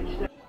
college.